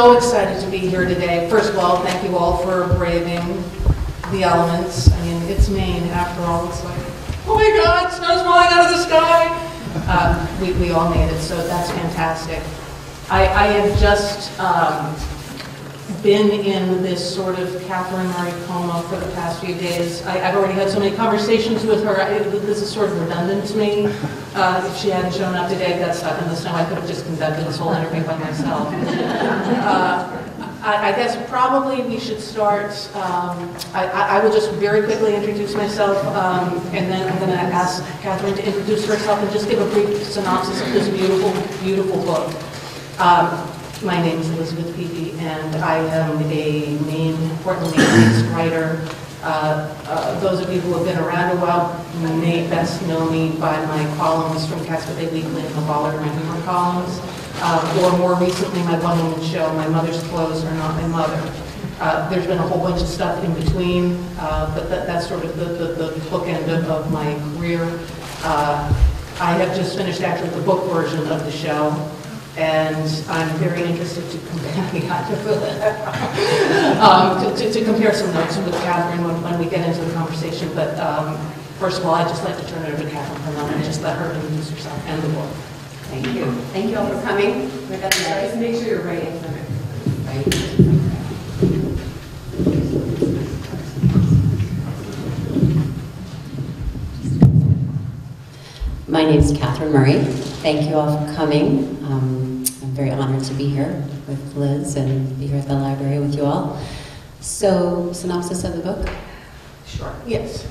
So excited to be here today. First of all, thank you all for braving the elements. I mean, it's Maine after all. It's like, oh my God, snow's falling out of the sky. Um, we, we all made it, so that's fantastic. I, I have just um, been in this sort of Catharine Murray coma for the past few days. I, I've already had so many conversations with her. I, this is sort of redundant to me. Uh, if she hadn't shown up today, got stuck in the snow, I could have just conducted this whole interview by myself. Uh, I, I guess probably we should start, um, I, I I will just very quickly introduce myself, um, and then I'm going to ask Catharine to introduce herself and just give a brief synopsis of this beautiful, beautiful book. Um, My name is Elizabeth Peavey, and I am a Maine, Portland, Maine-based writer. Uh, uh, Those of you who have been around a while may best know me by my columns from Casco Bay Weekly and the Bollard and Humor columns, uh, or more recently, my one-woman show, My Mother's Clothes Are Not My Mother. Uh, There's been a whole bunch of stuff in between, uh, but that- that's sort of the the the bookend of of my career. Uh, I have just finished actually the book version of the show, and I'm very interested to compare, um, to- to to compare some notes with Catharine when when we get into the conversation. But um, first of all, I'd just like to turn it over to Catharine for a moment and just let her introduce herself and the book. Thank you. Thank you all for coming. We got the Just make sure you're right in front of My name is Catharine Murray. Thank you all for coming. Um, I'm very honored to be here with Liz and be here at the library with you all. So, synopsis of the book. Sure. Yes,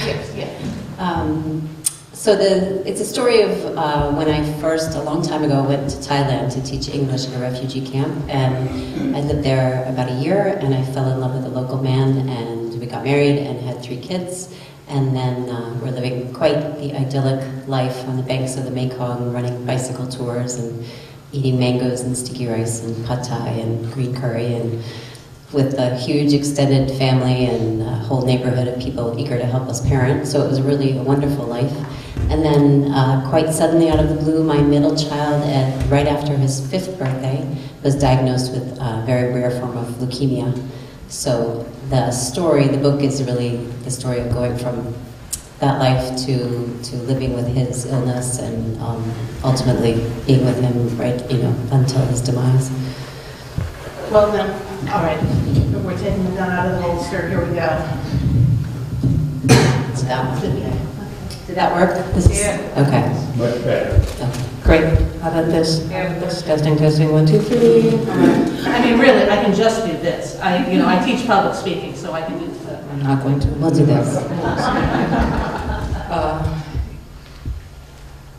yes, yes. Um, so the, it's a story of uh, when I first, a long time ago, went to Thailand to teach English at a refugee camp, and I lived there about a year, and I fell in love with a local man, and we got married and had three kids, and then uh, we're living quite the idyllic life on the banks of the Mekong, running bicycle tours and eating mangoes and sticky rice and pad thai and green curry and with a huge extended family and a whole neighborhood of people eager to help us parent. So it was really a wonderful life. And then, uh, quite suddenly, out of the blue, my middle child, at, right after his fifth birthday, was diagnosed with a very rare form of leukemia. So the story, the book, is really the story of going from that life to to living with his illness and um, ultimately being with him right, you know, until his demise. Well then, all right, we're taking the gun out of the holster, here we go. So that. Did that work? This is- Okay. Much better. Okay. Great. How about this? How about this? Testing, testing, one, two, three. I mean, really, I can just do this. I, you know, I teach public speaking, so I can do this. I'm not going to. We'll do this. Uh,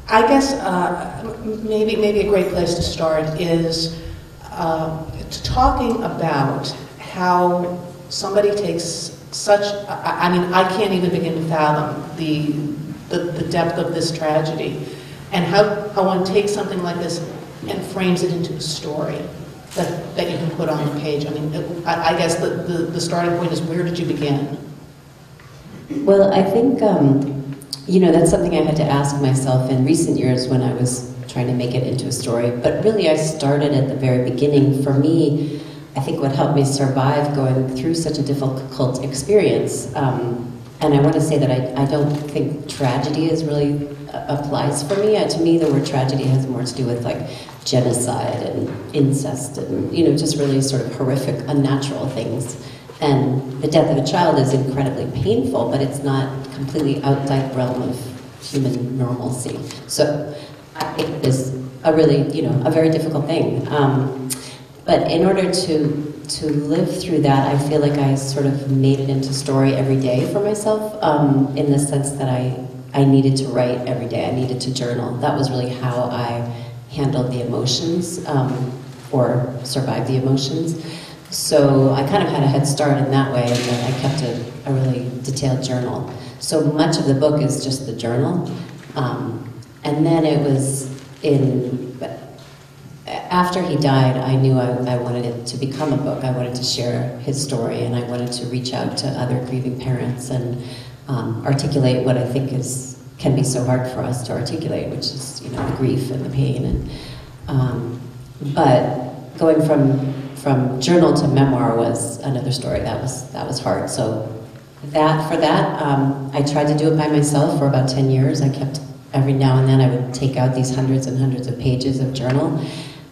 I guess uh, maybe, maybe a great place to start is uh, talking about how somebody takes such, I I mean, I can't even begin to fathom the, the the depth of this tragedy, and how, how one takes something like this and frames it into a story that, that you can put on the page. I mean, it- I I guess the, the the starting point is where did you begin? Well, I think, um, you know, that's something I had to ask myself in recent years when I was trying to make it into a story. But really, I started at the very beginning. For me, I think what helped me survive going through such a difficult experience, um, and I want to say that I, I don't think tragedy is really uh, applies for me. Uh, to me, the word tragedy has more to do with like genocide and incest and, you know, just really sort of horrific, unnatural things. And the death of a child is incredibly painful, but it's not completely outside the realm of human normalcy. So it is a really, you know, a very difficult thing. Um, but in order to to live through that, I feel like I sort of made it into story every day for myself, um, in the sense that I I needed to write every day. I needed to journal. That was really how I handled the emotions um, or survived the emotions. So I kind of had a head start in that way, and then I kept a, a really detailed journal. So much of the book is just the journal. Um, and then it was in, after he died, I knew I, I wanted it to become a book. I wanted to share his story, and I wanted to reach out to other grieving parents and um, articulate what I think is can be so hard for us to articulate, which is you know the grief and the pain. And um, but going from from journal to memoir was another story. That was that was hard. So that for that, um, I tried to do it by myself for about ten years. I kept every now and then I would take out these hundreds and hundreds of pages of journal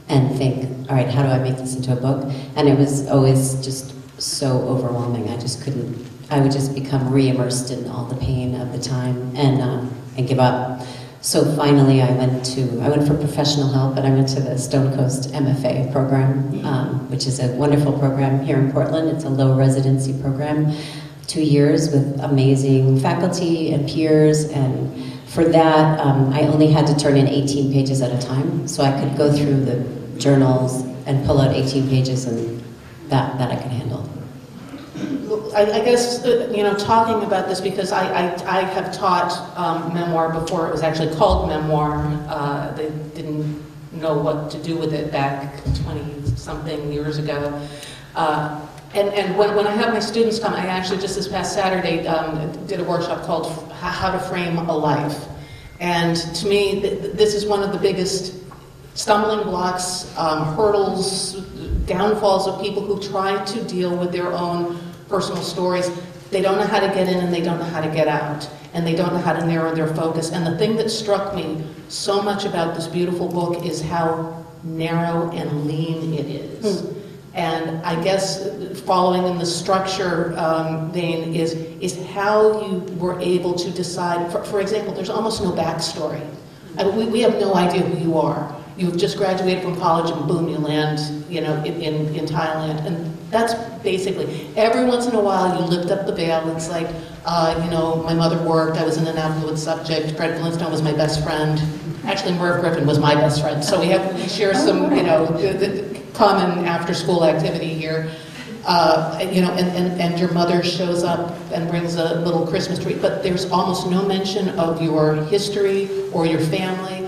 and think, all right, how do I make this into a book? And it was always just so overwhelming. I just couldn't. I would just become re-immersed in all the pain of the time and um, and give up. So finally, I went to I went for professional help, and I went to the Stonecoast MFA program, um, which is a wonderful program here in Portland. It's a low residency program, two years with amazing faculty and peers. And for that, um, I only had to turn in 18 pages at a time, so I could go through the journals and pull out 18 pages, and that that I could handle. I, I guess, uh, you know, talking about this, because I, I, I have taught um, memoir before it was actually called memoir. Uh, They didn't know what to do with it back 20-something years ago. Uh, And, and when, when I have my students come, I actually, just this past Saturday, um, did a workshop called How to Frame a Life. And to me, th- th- this is one of the biggest stumbling blocks, um, hurdles, downfalls of people who try to deal with their own personal stories. They don't know how to get in and they don't know how to get out. And they don't know how to narrow their focus. And the thing that struck me so much about this beautiful book is how narrow and lean it is. And I guess following in the structure um, vein is, is how you were able to decide, for, for example, there's almost no backstory. I mean, we, we have no idea who you are. You've just graduated from college and boom, you land, you know, in, in, in Thailand. And that's basically, every once in a while you lift up the veil. It's like, uh, you know, my mother worked, I was in an affluent subject, Fred Flintstone was my best friend. Actually, Merv Griffin was my best friend. So we have, we share some, you know, the, the common after-school activity here. Uh, you know, and, and, and your mother shows up and brings a little Christmas tree, but there's almost no mention of your history or your family.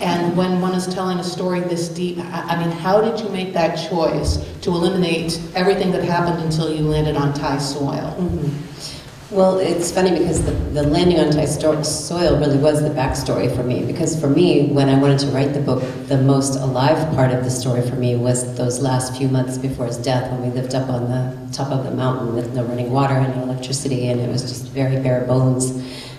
And when one is telling a story this deep, I, I mean, how did you make that choice to eliminate everything that happened until you landed on Thai soil? Well, it's funny because the, the landing on Thai soil really was the backstory for me. Because for me, when I wanted to write the book, the most alive part of the story for me was those last few months before his death when we lived up on the top of the mountain with no running water and no electricity, and it was just very bare bones.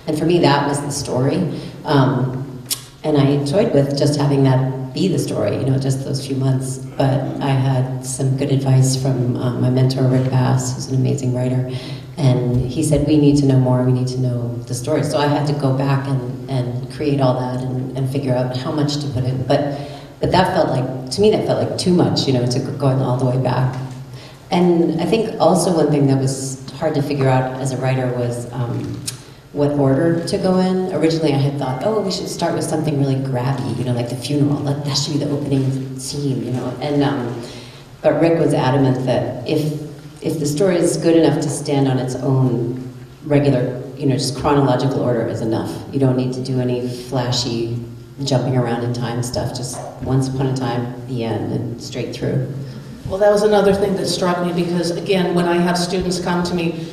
And for me, that was the story. Um, and I enjoyed with just having that be the story, you know, just those few months. But I had some good advice from uh, my mentor, Rick Bass, who's an amazing writer. And he said, We need to know more, we need to know the story. So I had to go back and, and create all that and, and figure out how much to put in. But, but that felt like, to me, that felt like too much, you know, to go- going all the way back. And I think also one thing that was hard to figure out as a writer was um, what order to go in. Originally, I had thought, oh, we should start with something really grabby, you know, like the funeral. Like, that should be the opening scene, you know. And um, but Rick was adamant that if if the story is good enough to stand on its own regular, you know, just chronological order is enough. You don't need to do any flashy jumping around in time stuff. Just once upon a time, the end, and straight through. Well, that was another thing that struck me because, again, when I have students come to me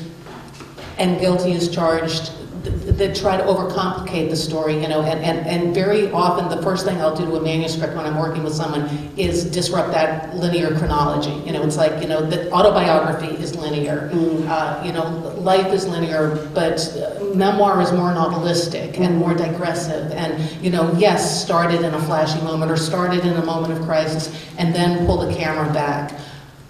and guilty is charged, th- they try to overcomplicate the story, you know, and, and, and very often the first thing I'll do to a manuscript when I'm working with someone is disrupt that linear chronology. You know, it's like, you know, the autobiography is linear, uh, you know, life is linear, but uh, memoir is more novelistic and more digressive. And, you know, yes, started in a flashy moment or started in a moment of crisis and then pull the camera back.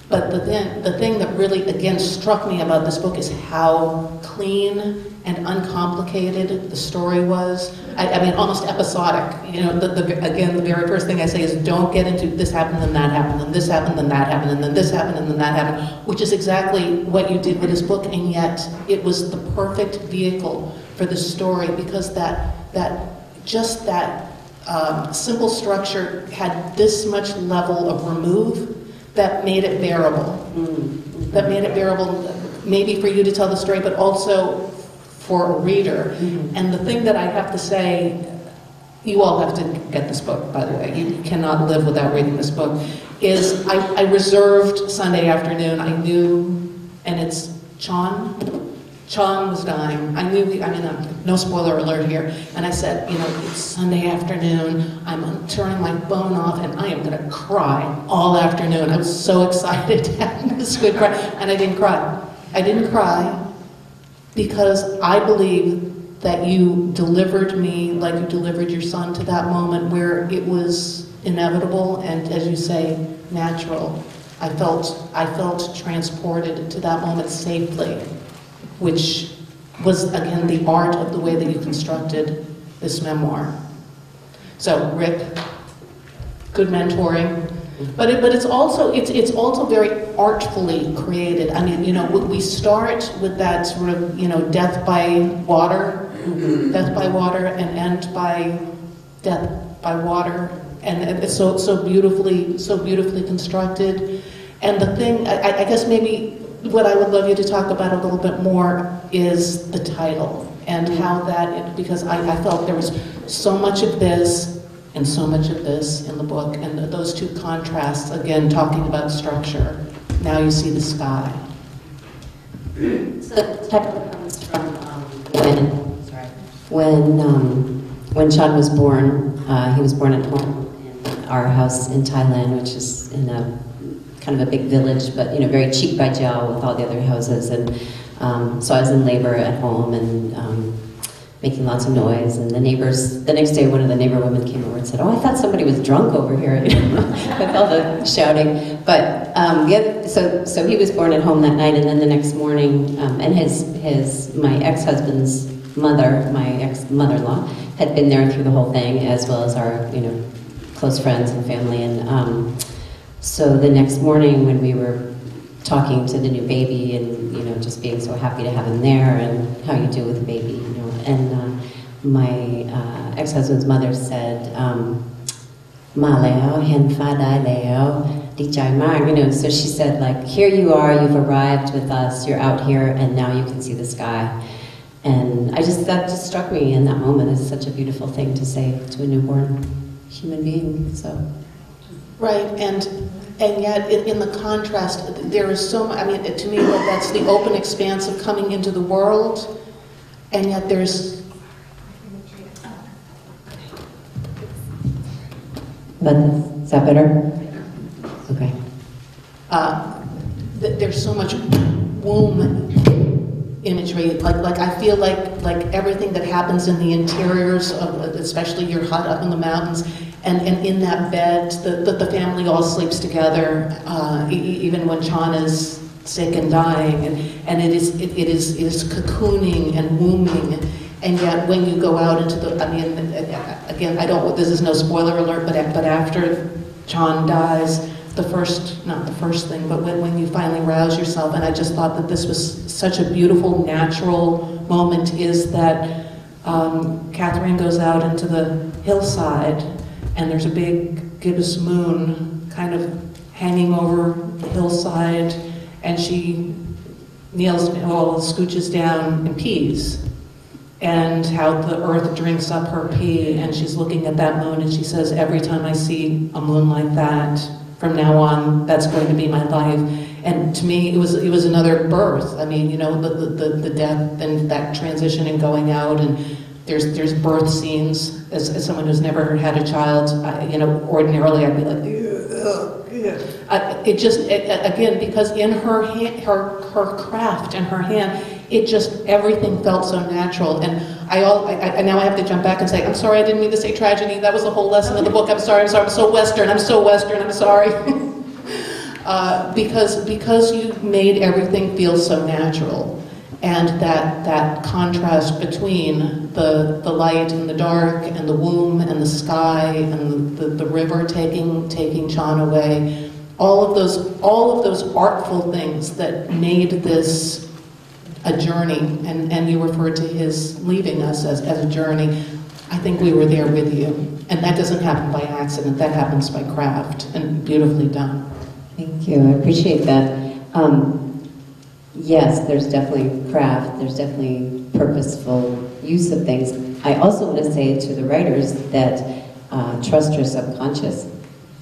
But the thing, the thing that really, again, struck me about this book is how clean and uncomplicated the story was. I, I mean, almost episodic. You know, the, the, again, the very first thing I say is don't get into this happened, then that happened, then this happened, then that happened, and then this happened, and then that happened, which is exactly what you did with this book, and yet it was the perfect vehicle for the story because that, that just that um, simple structure had this much level of remove that made it bearable. Mm-hmm. That made it bearable, maybe for you to tell the story, but also for a reader. Mm-hmm. And the thing that I have to say, you all have to get this book, by the way. You cannot live without reading this book. Is I, I reserved Sunday afternoon. I knew, and it's John Chong was dying. I knew, he- I mean, no spoiler alert here. And I said, you know, it's Sunday afternoon, I'm turning my phone off, and I am going to cry all afternoon. I was so excited to have this good cry, and I didn't cry. I didn't cry because I believe that you delivered me like you delivered your son to that moment where it was inevitable and, as you say, natural. I felt, I felt transported to that moment safely, which was, again, the art of the way that you constructed this memoir. So, Rick, good mentoring. But it, but it's also it's it's also very artfully created. I mean, you know, we we start with that sort of you know death by water, death by water, and end by death by water, and it's so so beautifully so beautifully constructed. And the thing, I, I guess maybe what I would love you to talk about a little bit more is the title and how that because I, I felt there was so much of this and so much of this in the book, and those two contrasts, again, talking about structure. Now you see the sky. So the title comes from um, when, sorry, when, um, when Chan was born, uh, he was born at home in our house in Thailand, which is in a kind of a big village, but you know, very cheap by Jiao with all the other houses. And um, so I was in labor at home and um, making lots of noise. And the neighbors, the next day, one of the neighbor women came over and said, "Oh, I thought somebody was drunk over here with all the shouting." But um, the other, so so he was born at home that night, and then the next morning, um, and his his my ex husband's mother, my ex mother in law, had been there through the whole thing, as well as our you know close friends and family. And um, so the next morning, when we were talking to the new baby and you know just being so happy to have him there and how you do with a baby you know and uh, my uh, ex-husband's mother said um, ma leo hen fa dai leo di chai ma you know so she said like here you are you've arrived with us you're out here and now you can see the sky. And I just that just struck me in that moment. As such a beautiful thing to say to a newborn human being so Right, and and yet in, in the contrast, there is so much. I mean, to me, that that's the open expanse of coming into the world, and yet there's but is that better okay uh, th- there's so much womb imagery. Like like I feel like like everything that happens in the interiors of, especially your hut up in the mountains. And, and in that bed, the, the, the family all sleeps together, uh, e- even when Chan is sick and dying, and, and it is it, it is it is cocooning and wombing, and yet when you go out into the, I mean, again, I don't. This is no spoiler alert, but but after Chan dies, the first not the first thing, but when when you finally rouse yourself, and I just thought that this was such a beautiful natural moment. Is that um, Catharine goes out into the hillside and there's a big gibbous moon kind of hanging over the hillside, and she kneels, well, scooches down and pees. And how the earth drinks up her pee, and she's looking at that moon, and she says, Every time I see a moon like that, from now on, that's going to be my life. And to me, it was it was another birth. I mean, you know, the the, the death and that transition and going out and there's there's birth scenes. As, as someone who's never had a child, I, you know, ordinarily I'd be like, "Ugh, ugh." I, it just it, again because in her hand, her her craft and her hand, it just everything felt so natural. And I all I, I, now I have to jump back and say, I'm sorry, I didn't mean to say tragedy. That was the whole lesson of the book. I'm sorry. I'm sorry. I'm so Western. I'm so Western. I'm sorry. uh, because because you made everything feel so natural and that, that contrast between the, the light and the dark and the womb and the sky and the, the, river taking, taking Chan away, all of those, all of those artful things that made this a journey, and, and you referred to his leaving us as, as a journey, I think we were there with you. And that doesn't happen by accident, that happens by craft and beautifully done. Thank you. I appreciate that. Um, yes, there's definitely craft. There's definitely purposeful use of things. I also want to say to the writers that uh, trust your subconscious.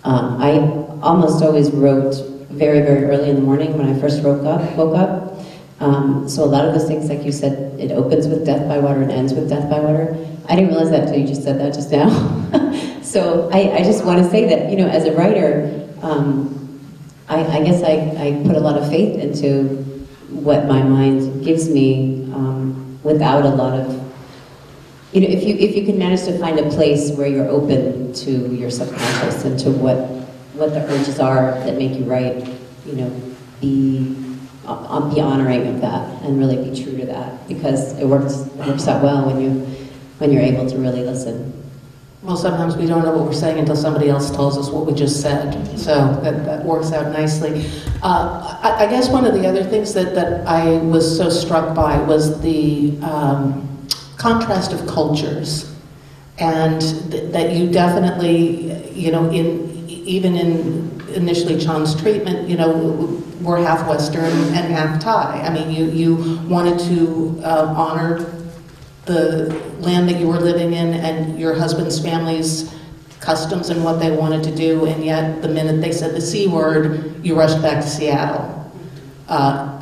Um, I almost always wrote very, very early in the morning when I first woke up. Woke up, Um, so a lot of those things, like you said, it opens with death by water and ends with death by water. I didn't realize that until you just said that just now. so I, I just want to say that, you know, as a writer, um, I, I guess I, I put a lot of faith into what my mind gives me um, without a lot of you know, if you if you can manage to find a place where you're open to your subconscious and to what what the urges are that make you write, you know, be uh, be honoring of that and really be true to that because it works it works out well when you when you're able to really listen. Well, sometimes we don't know what we're saying until somebody else tells us what we just said. So that, that works out nicely. Uh, I, I guess one of the other things that, that I was so struck by was the um, contrast of cultures. And th- that you definitely, you know, in even in initially Chan's treatment, you know, we're half Western and half Thai. I mean, you, you wanted to uh, honor the land that you were living in and your husband's family's customs and what they wanted to do, and yet the minute they said the C word, you rushed back to Seattle. Uh,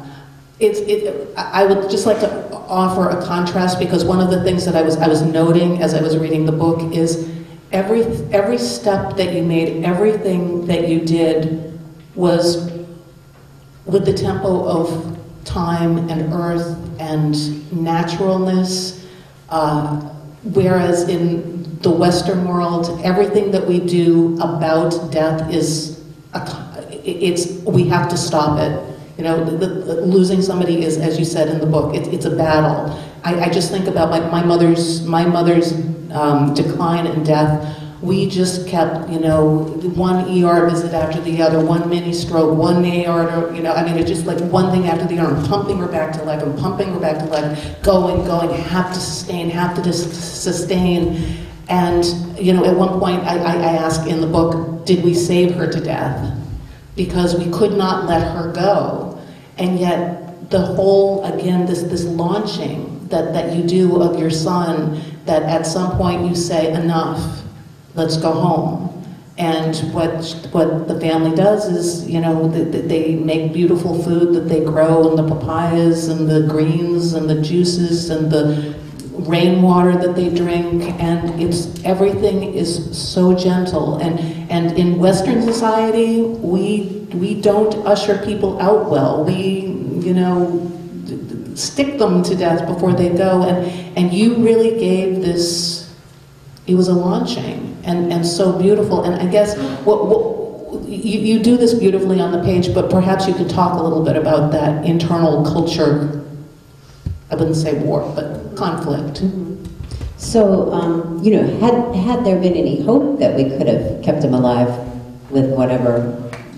it's, it, I would just like to offer a contrast because one of the things that I was, I was noting as I was reading the book is every, every step that you made, everything that you did was with the tempo of time and earth and naturalness uh, whereas in the Western world, everything that we do about death is, a, it's, we have to stop it. You know, the, the, losing somebody is, as you said in the book, it, it's a battle. I, I, just think about my, my mother's, my mother's um, decline and death we just kept, you know, one ER visit after the other, one mini stroke, one aorta, you know, I mean, it's just like one thing after the other. I'm pumping her back to life, I'm pumping her back to life, going, going, have to sustain, have to sustain. And, you know, at one point I, I, I ask in the book, did we save her to death? Because we could not let her go. And yet, the whole, again, this, this launching that, that you do of your son, that at some point you say, enough let's go home. And what what the family does is, you know, they, they make beautiful food that they grow, and the papayas and the greens and the juices and the rainwater that they drink, and it's everything is so gentle. And and in Western society, we we don't usher people out well. We, you know, stick them to death before they go. And and you really gave this. It was a launching and, and so beautiful. And I guess what, what you, you do this beautifully on the page, but perhaps you could talk a little bit about that internal culture, I wouldn't say war, but conflict. Mm-hmm. So, um, you know, had, had there been any hope that we could have kept him alive with whatever,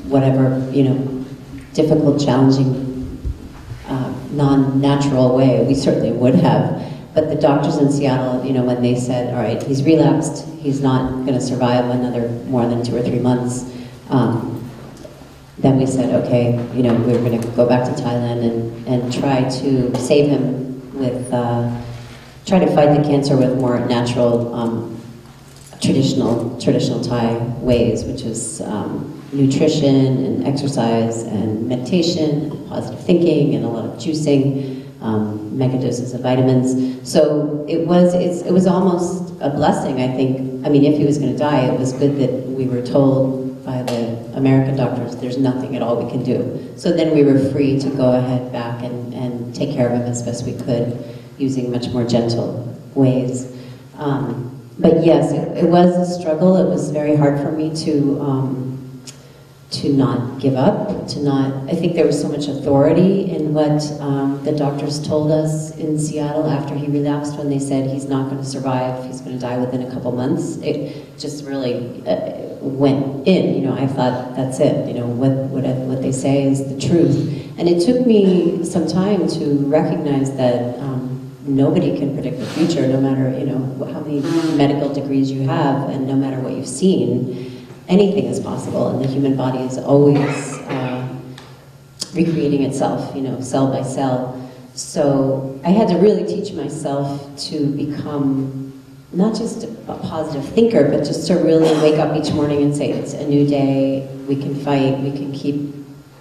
whatever, you know, difficult, challenging, uh, non-natural way, we certainly would have. But the doctors in Seattle, you know, when they said, all right, he's relapsed, he's not going to survive another more than two or three months, um, then we said, okay, you know, we're going to go back to Thailand and, and try to save him with, uh, try to fight the cancer with more natural, um, traditional, traditional Thai ways, which is um, nutrition and exercise and meditation and positive thinking and a lot of juicing um, megadoses of vitamins. So it was, it was almost a blessing, I think. I mean, if he was going to die, it was good that we were told by the American doctors there's nothing at all we can do. So then we were free to go ahead back and, and take care of him as best we could using much more gentle ways. Um, but yes, it, it, was a struggle. It was very hard for me to um, to not give up, to not, I think there was so much authority in what um, the doctors told us in Seattle after he relapsed when they said he's not going to survive, he's going to die within a couple months. It just really uh, went in, you know, I thought that's it, you know, what, what, what they say is the truth. And it took me some time to recognize that um, nobody can predict the future, no matter, you know, how many medical degrees you have and no matter what you've seen anything is possible, and the human body is always uh, recreating itself, you know, cell by cell. So I had to really teach myself to become not just a positive thinker, but just to really wake up each morning and say, it's a new day, we can fight, we can keep,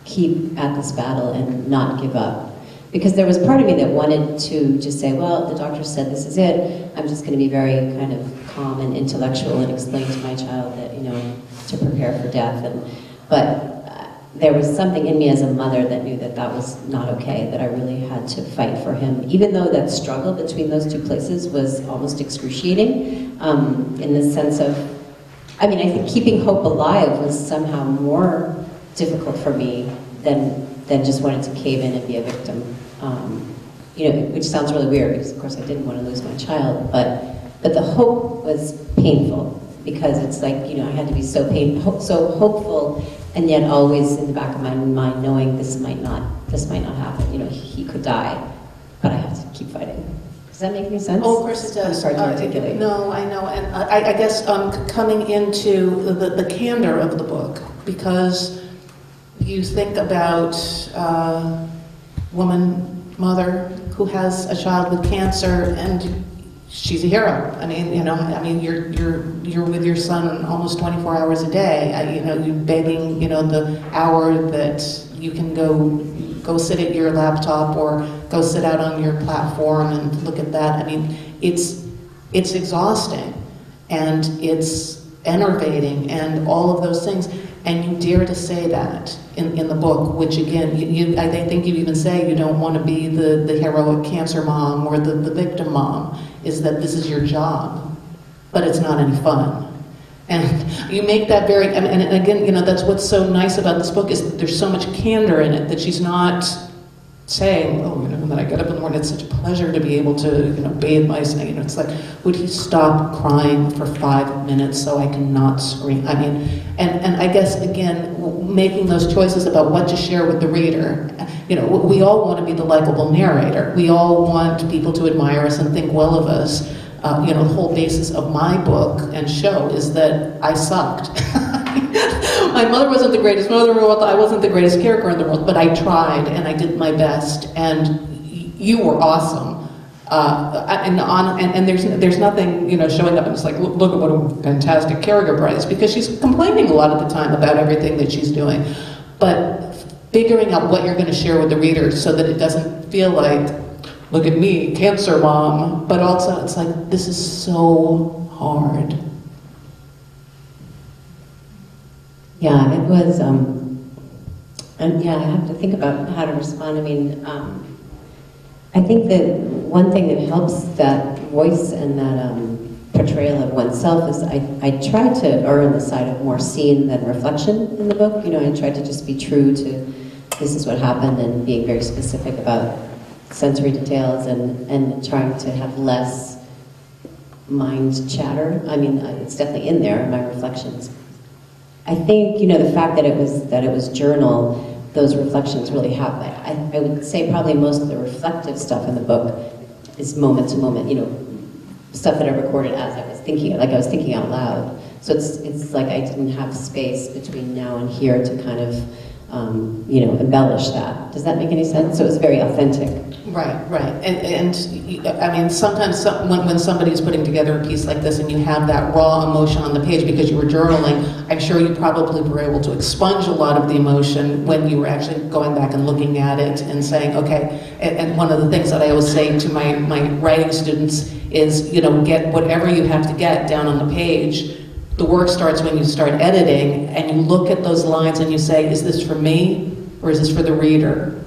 keep at this battle and not give up. Because there was part of me that wanted to just say, well, the doctor said this is it. I'm just going to be very kind of calm and intellectual and explain to my child that, you know, to prepare for death. And, but uh, there was something in me as a mother that knew that that was not okay, that I really had to fight for him. Even though that struggle between those two places was almost excruciating, um, in the sense of, I mean, I think keeping hope alive was somehow more difficult for me than than just wanting to cave in and be a victim. Um, you know, which sounds really weird because, of course, I didn't want to lose my child, but but the hope was painful because it's like you know I had to be so pain, ho- so hopeful, and yet always in the back of my mind knowing this might not this might not happen. You know, he, he could die, but I have to keep fighting. Does that make any sense? Oh, of course it It's kind of does. hard to Uh, articulate. No, I know, and I, I guess um, coming into the, the candor of the book, because you think about uh, woman, mother, who has a child with cancer, and she's a hero. I mean, you know, I mean, you're, you're, you're with your son almost 24 hours a day, I- you know, you're begging, you know, the hour that you can go, go sit at your laptop or go sit out on your platform and look at that. I mean, it's, it's exhausting and it's enervating and all of those things. And you dare to say that in, in the book, which again, you, you, I think you even say you don't want to be the, the heroic cancer mom or the, the victim mom, is that this is your job, but it's not any fun. And you make that very, and, and again, you know, that's what's so nice about this book is there's so much candor in it that she's not saying, oh, you know, when I get up in the morning, it's such a pleasure to be able to, you know, bathe my son. You know, it's like, would he stop crying for five minutes so I can not scream? I mean, and, and I guess, again, making those choices about what to share with the reader. You know, we all want to be the likable narrator. We all want people to admire us and think well of us. Uh, you know, the whole basis of my book and show is that I sucked. my mother wasn't the greatest mother in the world. I wasn't the greatest character in the world, but I tried and I did my best. And you were awesome. Uh, and on and, and there's there's nothing you know showing up and it's like look, look at what a fantastic caregiver is because she's complaining a lot of the time about everything that she's doing, but figuring out what you're going to share with the reader so that it doesn't feel like look at me cancer mom, but also it's like this is so hard. Yeah, it was, um, and yeah, I have to think about how to respond. I mean, um, I think that one thing that helps that voice and that um, portrayal of oneself is I, I try to err on the side of more scene than reflection in the book. You know, I try to just be true to this is what happened and being very specific about sensory details and, and trying to have less mind chatter. I mean, uh, it's definitely in there, my reflections. I think you know the fact that it was that it was journal. Those reflections really have. I, I would say probably most of the reflective stuff in the book is moment to moment. You know, stuff that I recorded as I was thinking, like I was thinking out loud. So it's it's like I didn't have space between now and here to kind of um, you know embellish that. Does that make any sense? So it was very authentic. Right, right. And, and I mean, sometimes some, when, when somebody is putting together a piece like this and you have that raw emotion on the page because you were journaling, I'm sure you probably were able to expunge a lot of the emotion when you were actually going back and looking at it and saying, okay, and, and one of the things that I always say to my, my writing students is, you know, get whatever you have to get down on the page. The work starts when you start editing and you look at those lines and you say, is this for me or is this for the reader?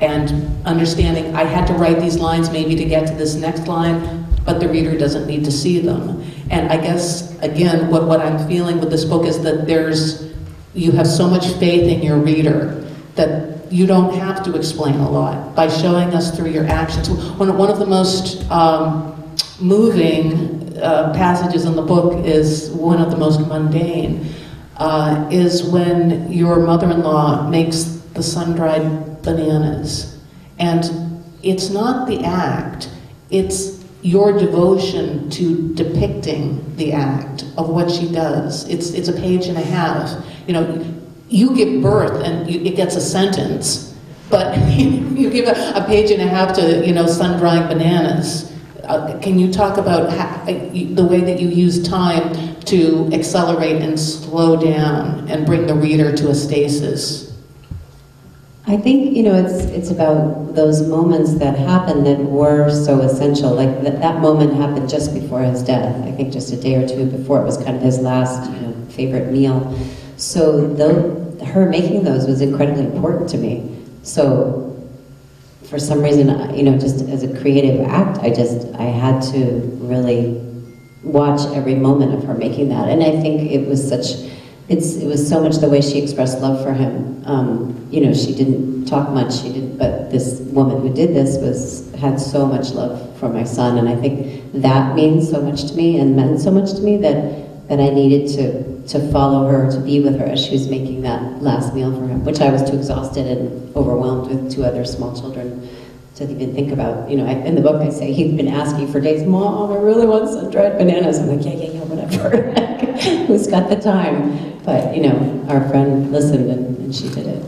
And understanding I had to write these lines maybe to get to this next line, but the reader doesn't need to see them. And I guess, again, what, what I'm feeling with this book is that there's, you have so much faith in your reader that you don't have to explain a lot by showing us through your actions. One, one of the most um, moving uh, passages in the book is one of the most mundane, uh, is when your mother-in-law makes the sun-dried bananas. And it's not the act, it's your devotion to depicting the act of what she does. It's, it's a page and a half. You know, you give birth and you, it gets a sentence, but you give a, a page and a half to, you know, sun-drying bananas. Uh, can you talk about how, the way that you use time to accelerate and slow down and bring the reader to a stasis? I think, you know, it's, it's about those moments that happened that were so essential. Like that, that moment happened just before his death. I think just a day or two before it was kind of his last, you know, favorite meal. So though, her making those was incredibly important to me. So for some reason, you know, just as a creative act, I just, I had to really watch every moment of her making that. And I think it was such, it's, it was so much the way she expressed love for him. Um, you know, she didn't talk much, she didn't, but this woman who did this was, had so much love for my son. And I think that means so much to me and meant so much to me that, that I needed to, to follow her, to be with her as she was making that last meal for him, which I was too exhausted and overwhelmed with two other small children to even think about. You know, I, in the book I say he'd been asking for days, Mom, I really want sun-dried bananas. I'm like, yeah, yeah, yeah, whatever. Who's got the time? But, you know, our friend listened and, and she did it.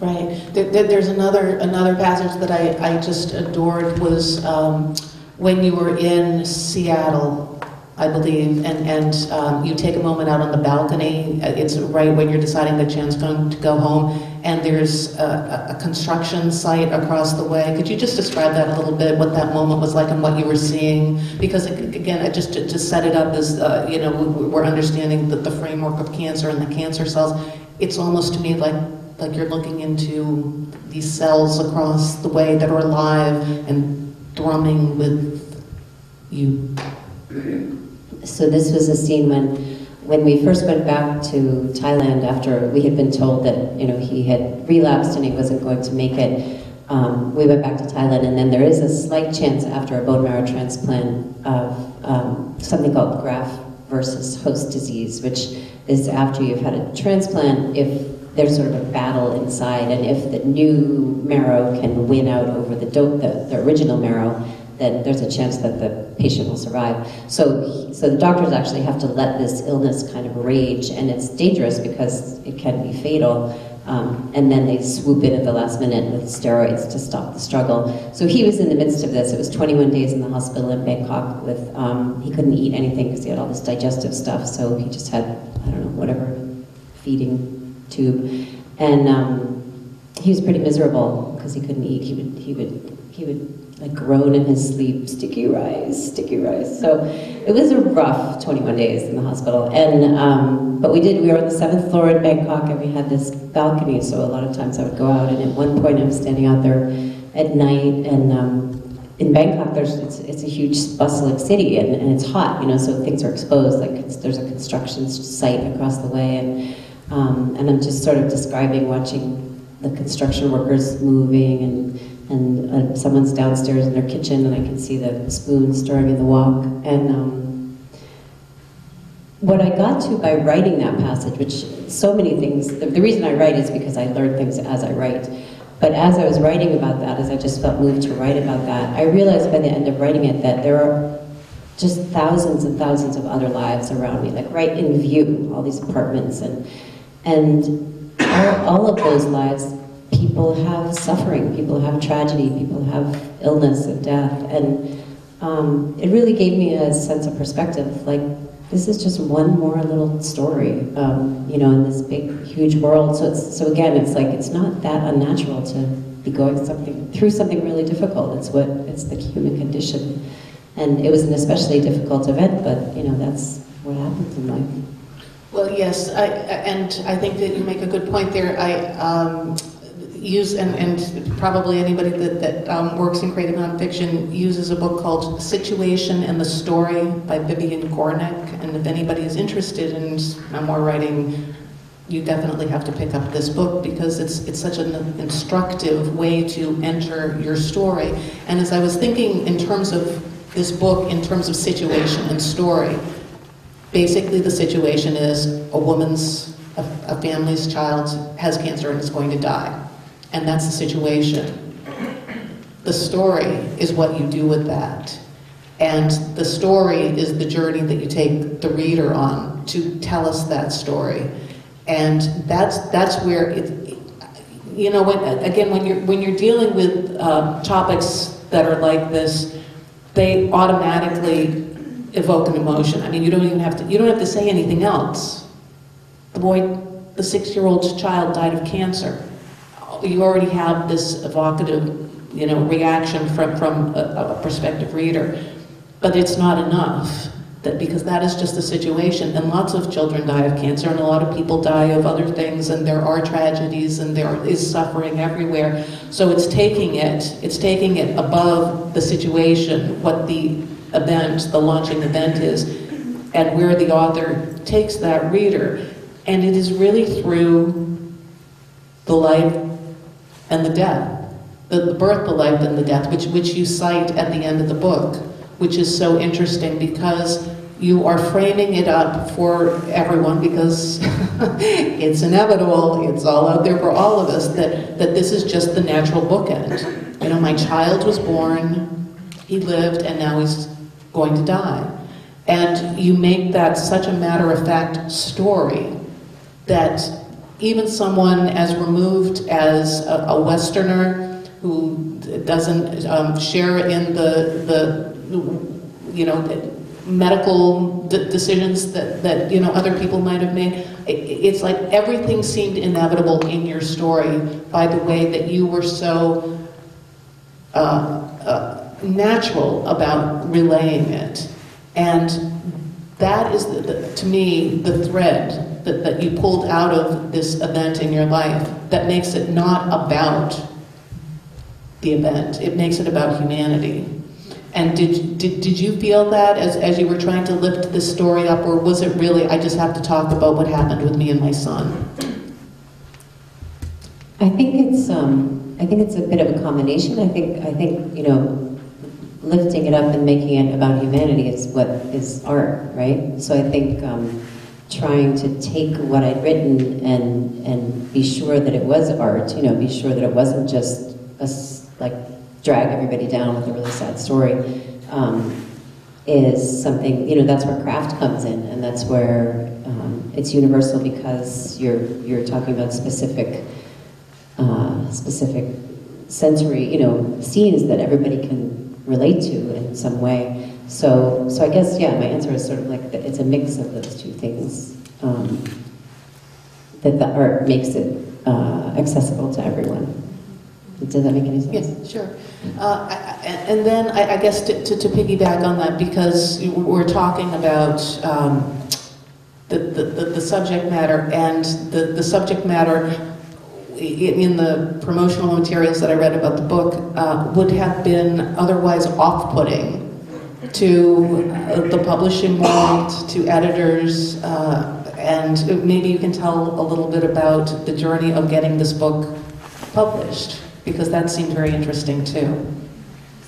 Right. There, there- there's another, another passage that I, I just adored was um, when you were in Seattle, I believe, and, and um, you take a moment out on the balcony. uh, It's right when you're deciding that Jen's going to go home, and there's a, a construction site across the way. Could you just describe that a little bit, what that moment was like and what you were seeing? Because ag- again, I just, to to set it up as, uh, you know, we- we're understanding that the framework of cancer and the cancer cells, it's almost to me like like you're looking into these cells across the way that are alive and thrumming with you. So this was a scene when, when we first went back to Thailand after we had been told that, you know, he had relapsed and he wasn't going to make it. Um, we went back to Thailand and then there is a slight chance after a bone marrow transplant of um, something called graft versus host disease, which is after you've had a transplant, if there's sort of a battle inside and if the new marrow can win out over the, the, the original marrow, then there's a chance that the patient will survive. So, so the doctors actually have to let this illness kind of rage, and it's dangerous because it can be fatal. Um, and then they swoop in at the last minute with steroids to stop the struggle. So he was in the midst of this. It was 21 days in the hospital in Bangkok with, um, he couldn't eat anything because he had all this digestive stuff. So he just had, I don't know, whatever feeding tube. And um, he was pretty miserable because he couldn't eat. He would, he would, he would like groan in his sleep, sticky rice, sticky rice. So it was a rough 21 days in the hospital. And um, but we did. We were on the seventh floor in Bangkok, and we had this balcony. So a lot of times I would go out, and at one point I was standing out there at night, and um, in Bangkok, there's it's, it's a huge bustling city, and, and it's hot, you know, so things are exposed. Like there's a construction site across the way, and um, and I'm just sort of describing watching the construction workers moving and and uh, someone's downstairs in their kitchen and I can see the spoon stirring in the wok. And um, what I got to by writing that passage, which so many things, the, the reason I write is because I learn things as I write. But as I was writing about that, as I just felt moved to write about that, I realized by the end of writing it that there are just thousands and thousands of other lives around me, like right in view, all these apartments and and all, all of those lives people have suffering, people have tragedy, people have illness and death, and um, it really gave me a sense of perspective. Like this is just one more little story, um, you know, in this big, huge world. So it's so again, it's like it's not that unnatural to be going something through something really difficult. It's what it's the human condition, and it was an especially difficult event. But you know, that's what happens in life. Well, yes, I, and I think that you make a good point there. I um, use, and, and probably anybody that, that um, works in creative nonfiction uses a book called Situation and the Story by Vivian Gornick. And if anybody is interested in memoir writing, you definitely have to pick up this book because it's, it's such an instructive way to enter your story. And as I was thinking in terms of this book, in terms of situation and story, basically the situation is a woman's, a, a family's child has cancer and is going to die. And that's the situation. The story is what you do with that. And the story is the journey that you take the reader on to tell us that story. And that's, that's where it, you know, when, again, when you're, when you're dealing with uh, topics that are like this, they automatically evoke an emotion. I mean, you don't even have to, you don't have to say anything else. The boy, the six-year-old child died of cancer. You already have this evocative, you know, reaction from, from a, a prospective reader. But it's not enough, that, because that is just the situation. And lots of children die of cancer, and a lot of people die of other things, and there are tragedies, and there is suffering everywhere. So it's taking it, it's taking it above the situation, what the event, the launching event is, and where the author takes that reader. And it is really through the life and the death, the, the birth, the life, and the death, which, which you cite at the end of the book, which is so interesting because you are framing it up for everyone because it's inevitable, it's all out there for all of us, that, that this is just the natural bookend. You know, my child was born, he lived, and now he's going to die. And you make that such a matter-of-fact story that even someone as removed as a, a Westerner who doesn't um, share in the, the, you know, medical de- decisions that, that, you know, other people might have made, i- it's like everything seemed inevitable in your story by the way that you were so uh, uh, natural about relaying it. And that is, the, the, to me, the thread that, that you pulled out of this event in your life that makes it not about the event, it makes it about humanity. And did, did, did you feel that as, as you were trying to lift this story up, or was it really, I just have to talk about what happened with me and my son? I think it's um, I think it's a bit of a combination. I think I think you know, lifting it up and making it about humanity is what is art, right? So I think um, trying to take what I'd written and and be sure that it was art. You know, be sure that it wasn't just a like drag everybody down with a really sad story. Um, is something you know that's where craft comes in, and that's where um, it's universal because you're you're talking about specific uh, specific sensory, you know, scenes that everybody can relate to in some way. So, so I guess yeah, my answer is sort of like that it's a mix of those two things. Um, that the art makes it uh, accessible to everyone. Does that make any sense? Yes, sure. Uh, I- And then I I guess to to to piggyback on that, because we're talking about um, the the the- the subject matter, and the the subject matter in the promotional materials that I read about the book uh, would have been otherwise off-putting to uh, the publishing world, to editors, uh, and maybe you can tell a little bit about the journey of getting this book published, because that seemed very interesting too.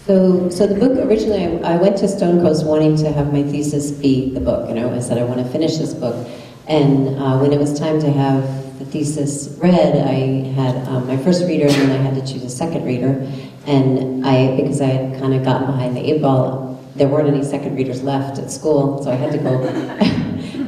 So, so the book originally, I, I went to Stonecoast wanting to have my thesis be the book. You know, I said I want to finish this book, and uh, when it was time to have the thesis read, I had um, my first reader, and then I had to choose a second reader. And I, because I had kind of gotten behind the eight ball, there weren't any second readers left at school, so I had to go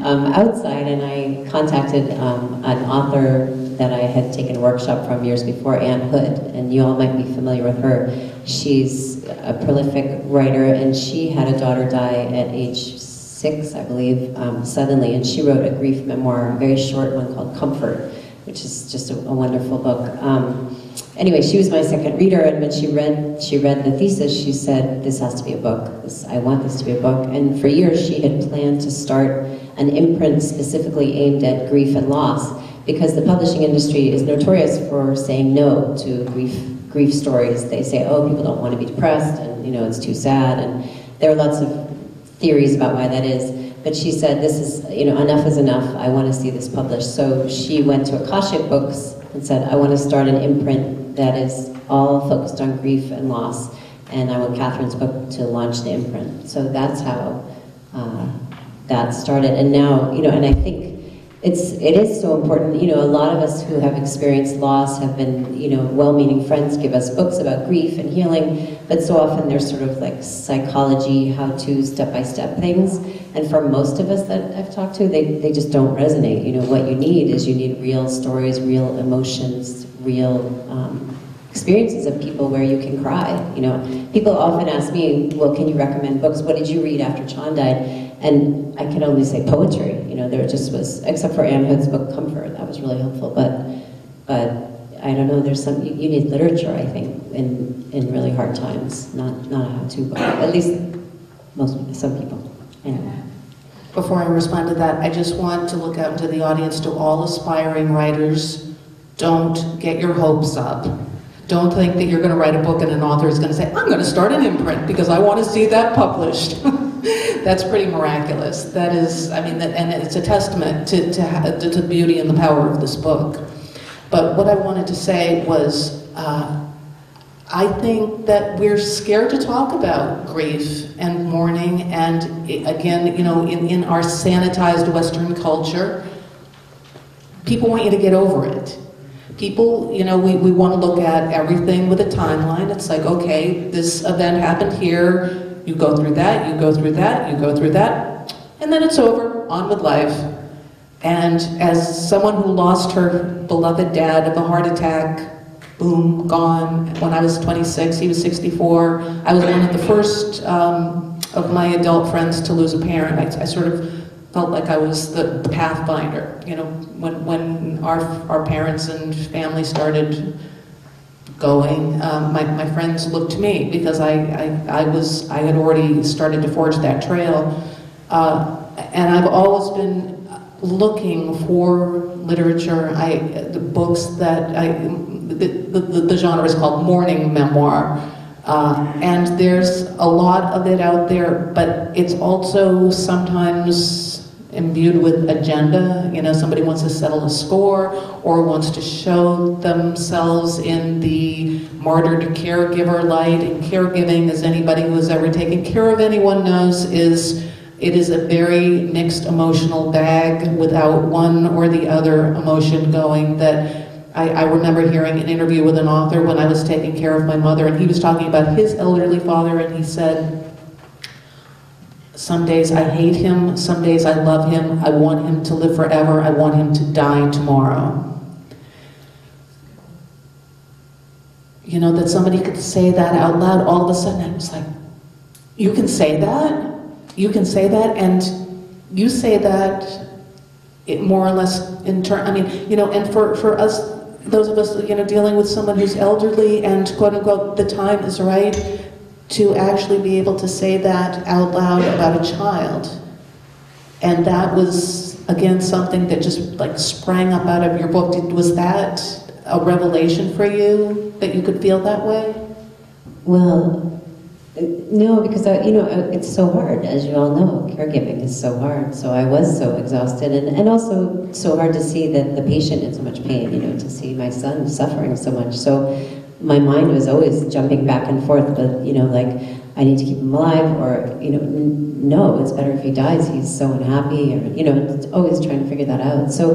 um, outside, and I contacted um, an author that I had taken a workshop from years before, Ann Hood, and you all might be familiar with her. She's a prolific writer, and she had a daughter die at age six, I believe, um, suddenly, and she wrote a grief memoir, a very short one called Comfort, which is just a, a wonderful book. Um, anyway, she was my second reader, and when she read she read the thesis, she said, "This has to be a book. This, I want this to be a book." And for years, she had planned to start an imprint specifically aimed at grief and loss, because the publishing industry is notorious for saying no to grief grief stories. They say, "Oh, people don't want to be depressed, and you know, it's too sad." And there are lots of theories about why that is. But she said, this is, you know, enough is enough. I want to see this published. So she went to Akashic Books and said, I want to start an imprint that is all focused on grief and loss. And I want Catharine's book to launch the imprint. So that's how uh, that started. And now, you know, and I think it's it is so important. You know, a lot of us who have experienced loss have been, you know, well-meaning friends give us books about grief and healing, but so often they're sort of like psychology, how-to, step-by-step things. And for most of us that I've talked to, they, they just don't resonate. You know, what you need is you need real stories, real emotions, real um, experiences of people where you can cry. You know, people often ask me, well, can you recommend books? What did you read after Chan died? And I can only say poetry. You know, there just was, except for Ann Hood's book Comfort, that was really helpful. But, but I don't know, there's some, you, you need literature, I think, in, in really hard times, not, not a how-to book, at least most, some people. Anyway. Before I respond to that, I just want to look out into the audience to all aspiring writers. Don't get your hopes up. Don't think that you're going to write a book and an author is going to say, I'm going to start an imprint because I want to see that published. That's pretty miraculous. That is, I mean, that, and it's a testament to, to, to the beauty and the power of this book. But what I wanted to say was, uh, I think that we're scared to talk about grief and mourning, and again, you know, in, in our sanitized Western culture, people want you to get over it. People, you know, we, we want to look at everything with a timeline. It's like, okay, this event happened here, you go through that, you go through that, you go through that, and then it's over, on with life. And as someone who lost her beloved dad of a heart attack, boom, gone, when I was 26, he was 64, I was one of the first um, of my adult friends to lose a parent. I, I sort of felt like I was the, pathfinder, you know, when, when our, our parents and family started going, um, my, my friends looked to me because I, I, I was, I had already started to forge that trail. Uh, and I've always been looking for literature, I, the books that I, the, the, the genre is called mourning memoir. Uh, and there's a lot of it out there, but it's also sometimes imbued with agenda. You know, somebody wants to settle a score or wants to show themselves in the martyred caregiver light. And caregiving, as anybody who has ever taken care of anyone knows, is it is a very mixed emotional bag without one or the other emotion going that I, I remember hearing an interview with an author when I was taking care of my mother, and he was talking about his elderly father, and he said, Some days I hate him, some days I love him, I want him to live forever, I want him to die tomorrow. You know, that somebody could say that out loud all of a sudden, I was like, You can say that? You can say that, and you say that it more or less in turn, I mean, you know, and for, for us, those of us, you know, dealing with someone who's elderly and quote unquote, the time is right to actually be able to say that out loud about a child. And that was, again, something that just like sprang up out of your book. Did- Was that a revelation for you, that you could feel that way? Well, no, because I, you know it's so hard, as you all know. Caregiving is so hard. So I was so exhausted, and, and also so hard to see that the patient in so much pain. You know, to see my son suffering so much. So my mind was always jumping back and forth. But you know, like I need to keep him alive, or you know, no, it's better if he dies. He's so unhappy, or you know, always trying to figure that out. So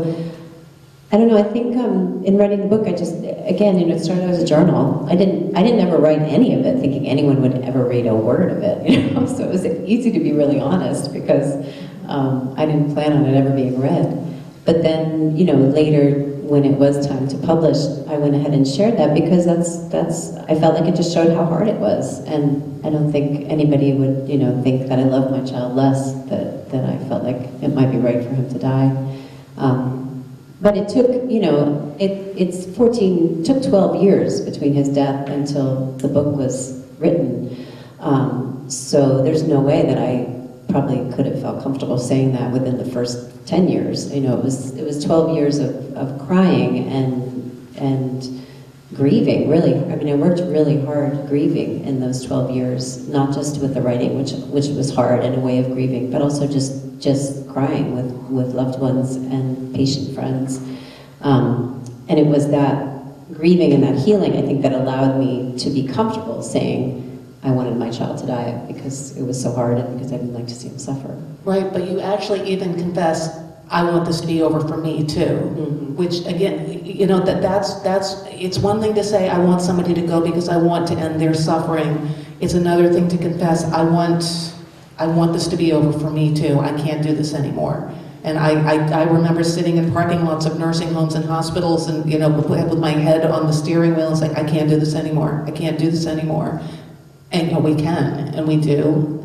I don't know. I think um, in writing the book, I just again, you know, it started as a journal. I didn't, I didn't ever write any of it thinking anyone would ever read a word of it. You know, so it was easy to be really honest because um, I didn't plan on it ever being read. But then, you know, later when it was time to publish, I went ahead and shared that because that's that's. I felt like it just showed how hard it was, and I don't think anybody would, you know, think that I love my child less. That that I felt like it might be right for him to die. Um, but it took, you know, it, it's 14, took 12 years between his death until the book was written. Um, so there's no way that I probably could have felt comfortable saying that within the first 10 years. You know, it was, it was 12 years of, of crying and, and grieving, really. I mean, I worked really hard grieving in those 12 years, not just with the writing, which, which was hard and a way of grieving, but also just, just crying with, with loved ones and patient friends. Um, and it was that grieving and that healing, I think, that allowed me to be comfortable saying, I wanted my child to die because it was so hard and because I didn't like to see him suffer. Right, but you actually even confess, I want this to be over for me too. Mhm. Which again, you know, that that's that's it's one thing to say I want somebody to go because I want to end their suffering. It's another thing to confess I want I want this to be over for me too. I can't do this anymore. And I, I, I remember sitting in parking lots of nursing homes and hospitals and, you know, with, my head on the steering wheel, it's like, I can't do this anymore. I can't do this anymore. And, you know, we can, and we do.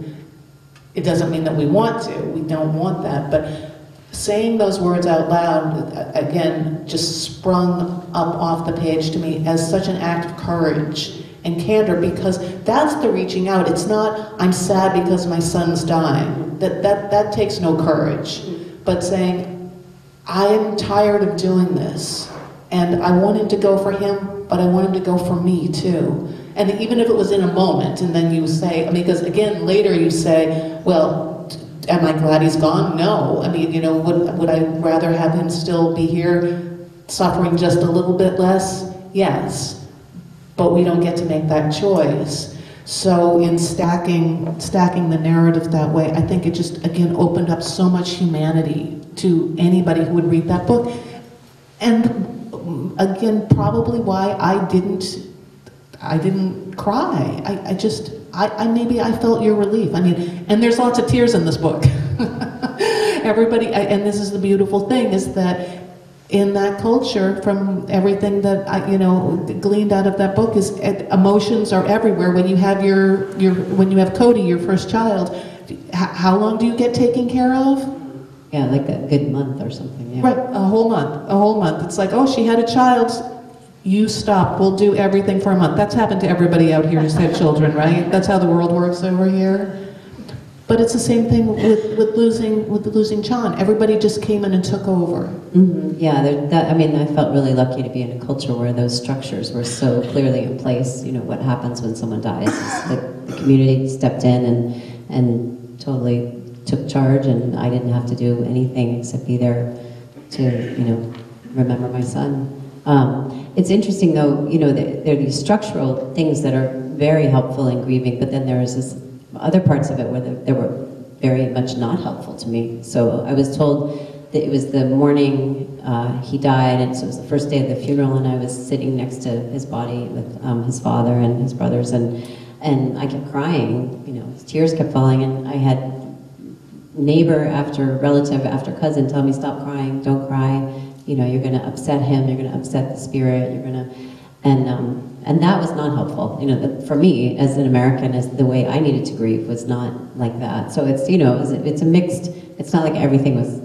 It doesn't mean that we want to. We don't want that. But saying those words out loud, again, just sprung up off the page to me as such an act of courage and candor because that's the reaching out. It's not, I'm sad because my son's dying. That, that, that takes no courage. But saying, I'm tired of doing this, and I want him to go for him, but I want him to go for me too. And even if it was in a moment, and then you say, I mean, because again, later you say, well, am I glad he's gone? No. I mean, you know, would, would I rather have him still be here suffering just a little bit less? Yes. But we don't get to make that choice. So in stacking, stacking the narrative that way, I think it just, again, opened up so much humanity to anybody who would read that book. And again, probably why I didn't, I didn't cry. I, I just, I, I maybe I felt your relief. I mean, and there's lots of tears in this book. Everybody, I- and this is the beautiful thing, is that in that culture, from everything that I, you know, gleaned out of that book, is emotions are everywhere. When you have your, your, when you have Cody, your first child, how long do you get taken care of? Yeah, like a good month or something, yeah. Right, a whole month, a whole month. It's like, oh, she had a child, you stop, we'll do everything for a month. That's happened to everybody out here who's had children, right? That's how the world works over here. But it's the same thing with, with losing, with losing Chan. Everybody just came in and took over. hmm Yeah, that, I mean, I felt really lucky to be in a culture where those structures were so clearly in place. You know, what happens when someone dies is the, the community stepped in and, and totally took charge, and I didn't have to do anything except be there to, you know, remember my son. Um, it's interesting, though, you know, there are these structural things that are very helpful in grieving, but then there is this other parts of it where they were very much not helpful to me. So I was told that it was the morning uh, he died, and so it was the first day of the funeral, and I was sitting next to his body with um, his father and his brothers, and and I kept crying. You know, tears kept falling, and I had neighbor after relative after cousin tell me stop crying, don't cry. You know, you're going to upset him. You're going to upset the spirit. You're to, and um, and that was not helpful. You know, that for me as an American, as the way I needed to grieve was not like that. So it's you know, it's, it's a mixed. It's not like everything was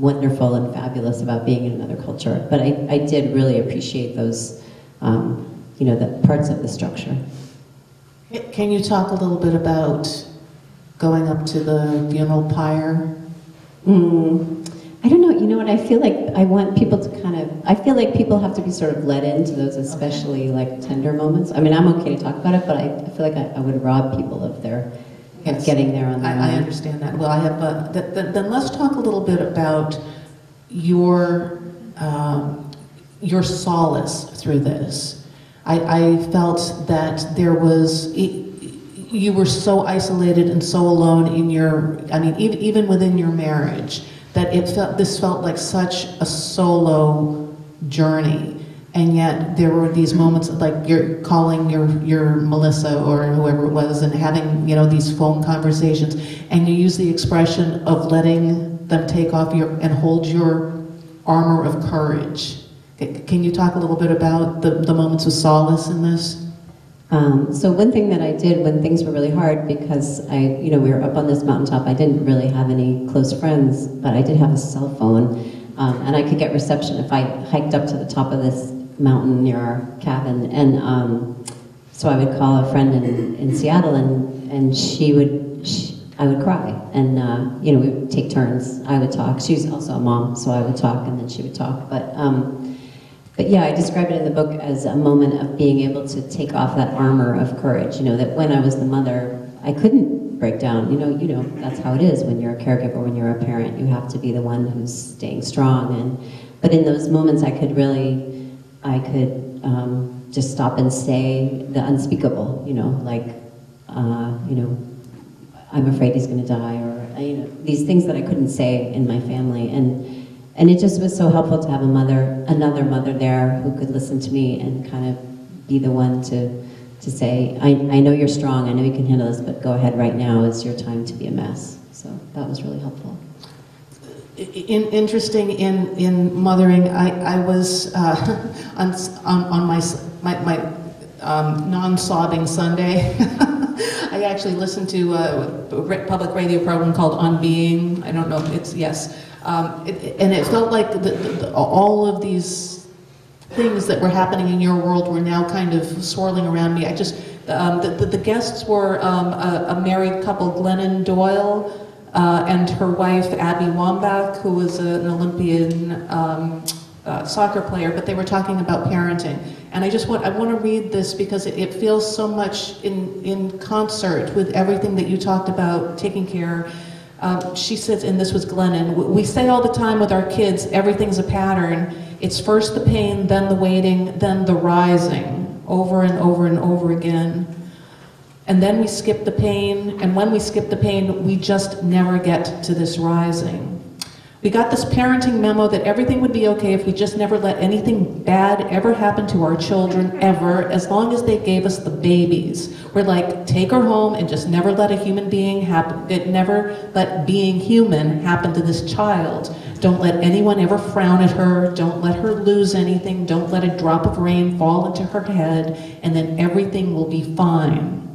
wonderful and fabulous about being in another culture, but I, I did really appreciate those, um, you know, the parts of the structure. Can you talk a little bit about going up to the funeral pyre? Mm, I don't know. You know what? I feel like I want people to kind of. I feel like people have to be sort of led into those, especially like tender moments. I mean, I'm okay to talk about it, but I, I feel like I, I would rob people of their Yes. getting there on their I, I understand that. Well, I have, uh, th- th- then let's talk a little bit about your, um, your solace through this. I, I felt that there was, e- you were so isolated and so alone in your, I mean, even, even within your marriage, that it felt, this felt like such a solo journey. And yet there were these moments like you're calling your, your Melissa or whoever it was and having, you know, these phone conversations. And you use the expression of letting them take off your and hold your armor of courage. Can you talk a little bit about the, the moments of solace in this? Um, so one thing that I did when things were really hard, because I, you know, we were up on this mountaintop, I didn't really have any close friends, but I did have a cell phone, um, and I could get reception if I hiked up to the top of this mountain near our cabin, and um, so I would call a friend in, in Seattle, and and she would, she, I would cry, and uh, you know, we would take turns. I would talk. She was also a mom, so I would talk, and then she would talk, but. Um, but yeah, I describe it in the book as a moment of being able to take off that armor of courage. You know, that when I was the mother, I couldn't break down. You know, you know that's how it is when you're a caregiver, when you're a parent. You have to be the one who's staying strong. And but in those moments, I could really, I could um, just stop and say the unspeakable. You know, like, uh, you know, I'm afraid he's going to die, or you know, these things that I couldn't say in my family, and and it just was so helpful to have a mother, another mother there who could listen to me and kind of be the one to to say, I, I know you're strong, I know you can handle this, but go ahead right now. It's your time to be a mess. So that was really helpful. In, interesting in, in mothering, I, I was uh, on, on, on my, my, my um, non-sobbing Sunday. I actually listened to a public radio program called On Being. I don't know if it's, yes. Um, it- And it felt like the- the- all of these things that were happening in your world were now kind of swirling around me. I just, um, the, the, the guests were um, a, a married couple, Glennon Doyle uh, and her wife Abby Wambach, who was an Olympian um, uh, soccer player, but they were talking about parenting. And I just want, I want to read this because it, it feels so much in, in concert with everything that you talked about taking care. Um, she says, and this was Glennon, "We- we say all the time with our kids, everything's a pattern. It's first the pain, then the waiting, then the rising, over and over and over again. And then we skip the pain, and when we skip the pain, we just never get to this rising. We got this parenting memo that everything would be okay if we just never let anything bad ever happen to our children, ever, as long as they gave us the babies. We're like, take her home and just never let a human being happen, never let being human happen to this child. Don't let anyone ever frown at her, don't let her lose anything, don't let a drop of rain fall into her head, and then everything will be fine.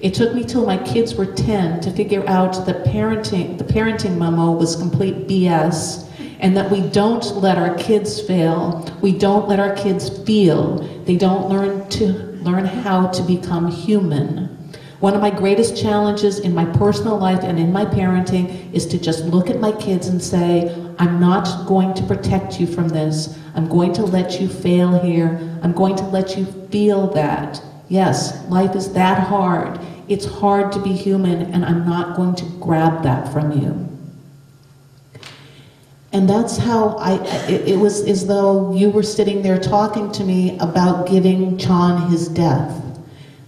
It took me till my kids were 10 to figure out that parenting, the parenting memo was complete BS and that we don't let our kids fail. We don't let our kids feel. They don't learn to learn how to become human. One of my greatest challenges in my personal life and in my parenting is to just look at my kids and say, I'm not going to protect you from this. I'm going to let you fail here. I'm going to let you feel that. Yes, life is that hard. It's hard to be human, and I'm not going to grab that from you. And that's how I, it, it was as though you were sitting there talking to me about giving Chan his death.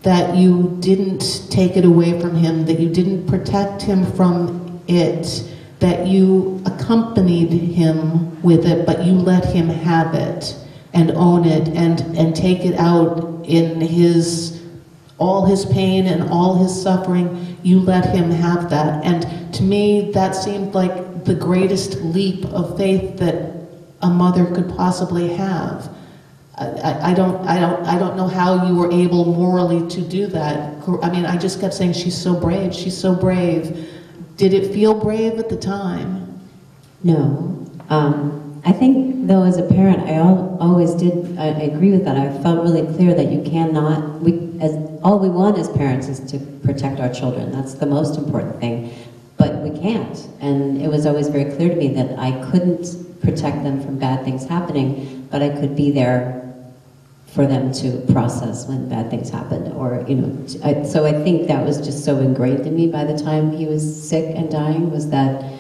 That you didn't take it away from him, that you didn't protect him from it, that you accompanied him with it, but you let him have it and own it and, and take it out in his all his pain and all his suffering, you let him have that. And to me, that seemed like the greatest leap of faith that a mother could possibly have. I, I, don't, I, don't, I don't know how you were able morally to do that. I mean, I just kept saying, she's so brave, she's so brave. Did it feel brave at the time? No. Um, I think, though, as a parent, I al- always did, I, I agree with that. I felt really clear that you cannot, we, as, all we want as parents is to protect our children. That's the most important thing. But we can't. And it was always very clear to me that I couldn't protect them from bad things happening, but I could be there for them to process when bad things happened. Or, you know, so I think that was just so ingrained in me by the time he was sick and dying was that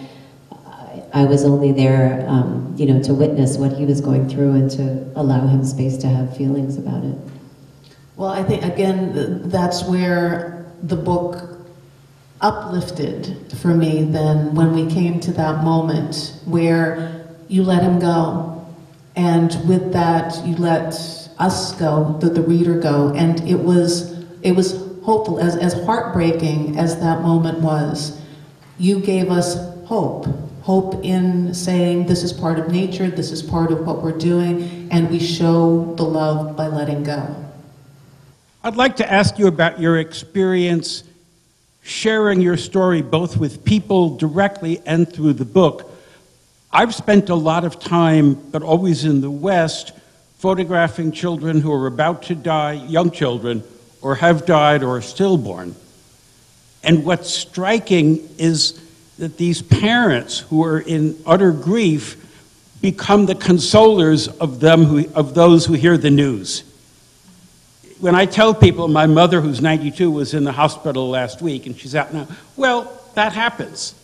I- was only there, um, you know, to witness what he was going through and to allow him space to have feelings about it. Well, I think, again, that's where the book uplifted for me then when we came to that moment where you let him go. And with that, you let us go, the, the reader go. And it was, it was hopeful, as, as heartbreaking as that moment was, you gave us hope. Hope in saying this is part of nature, this is part of what we're doing, and we show the love by letting go. I'd like to ask you about your experience sharing your story both with people directly and through the book. I've spent a lot of time, but always in the West, photographing children who are about to die, young children, or have died or are stillborn. And what's striking is that these parents who are in utter grief become the consolers of, them who, of those who hear the news when I tell people my mother, who's 92, was in the hospital last week and she's out now, well, that happens.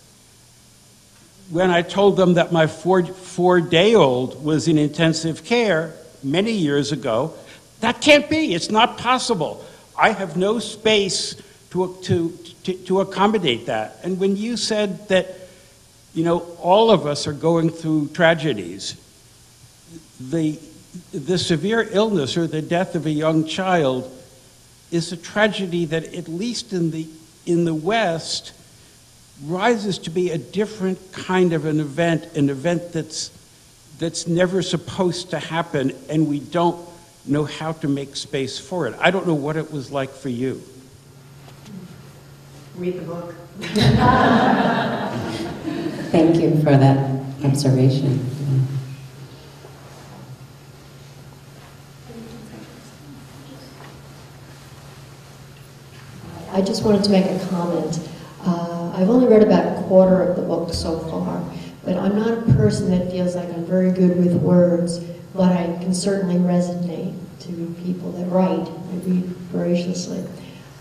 When I told them that my four, four day old was in intensive care many years ago, that can't be, it's not possible. I have no space to, to, to, to accommodate that. And when you said that, you know, all of us are going through tragedies, the, the severe illness or the death of a young child is a tragedy that, at least in the, in the West, rises to be a different kind of an event, an event that's, that's never supposed to happen, and we don't know how to make space for it. I don't know what it was like for you. Read the book. Thank you for that observation. I just wanted to make a comment. Uh, I've only read about a quarter of the book so far, but I'm not a person that feels like I'm very good with words, but I can certainly resonate to people that write. I read voraciously.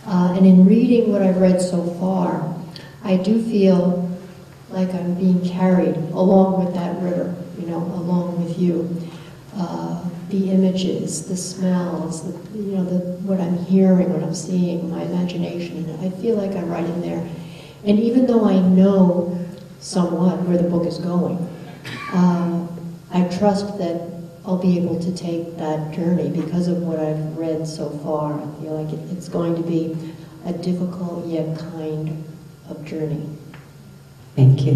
Uh, and in reading what I've read so far, I do feel like I'm being carried along with that river, you know, along with you. Uh, the images, the smells, the, you know, the, what I'm hearing, what I'm seeing, my imagination. I feel like I'm right in there. And even though I know somewhat where the book is going, uh, I trust that I'll be able to take that journey because of what I've read so far. I feel like it, it's going to be a difficult yet kind of journey. Thank you.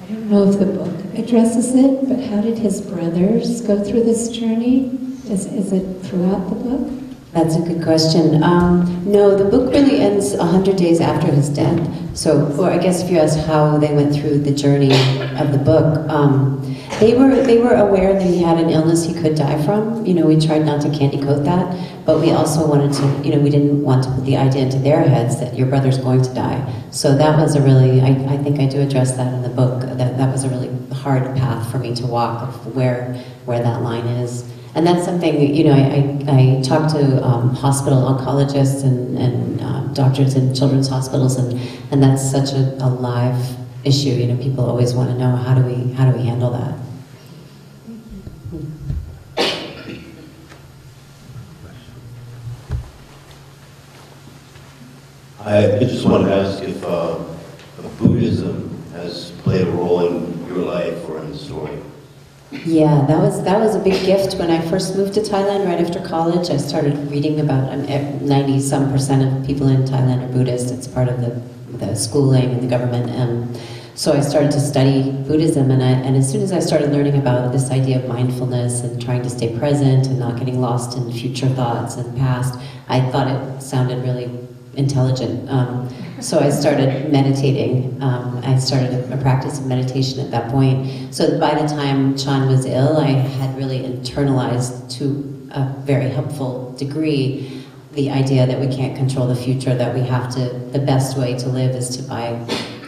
I don't know if the book addresses it, but how did his brothers go through this journey? Is, is it throughout the book? That's a good question. Um, no, the book really ends 100 days after his death. So, or I guess if you ask how they went through the journey of the book, um, they were they were aware that he had an illness he could die from. You know, we tried not to candy coat that, but we also wanted to, you know, we didn't want to put the idea into their heads that your brother's going to die. So that was a really, I, I think I do address that in the book. That that was a really hard path for me to walk of where where that line is. And that's something, you know, I, I, I talk to um, hospital oncologists and, and uh, doctors in children's hospitals, and, and that's such a, a live issue. You know, people always want to know how do we how do we handle that. I just want to ask if uh, Buddhism has played a role in your life or in the story. Yeah, that was that was a big gift when I first moved to Thailand. Right after college, I started reading about um, ninety some percent of people in Thailand are Buddhist. It's part of the the schooling and the government. And so I started to study Buddhism, and I, and as soon as I started learning about this idea of mindfulness and trying to stay present and not getting lost in future thoughts and past, I thought it sounded really intelligent. Um, so I started meditating. Um, I started a, practice of meditation at that point. So by the time Chan was ill, I had really internalized to a very helpful degree the idea that we can't control the future, that we have to, the best way to live is to buy,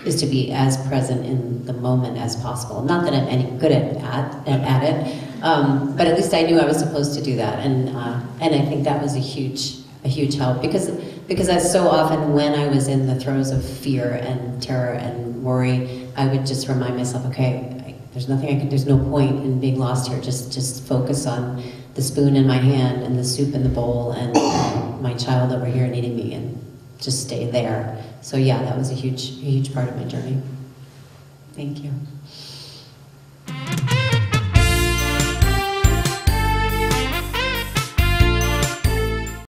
is to be as present in the moment as possible. Not that I'm any good at, at, at it, um, but at least I knew I was supposed to do that. And, uh, and I think that was a huge, a huge help because because I so often when I was in the throes of fear and terror and worry, I would just remind myself, okay, I, there's nothing I can, there's no point in being lost here. Just just focus on the spoon in my hand and the soup in the bowl and my child over here needing me and just stay there. So yeah, that was a huge, a huge part of my journey. Thank you.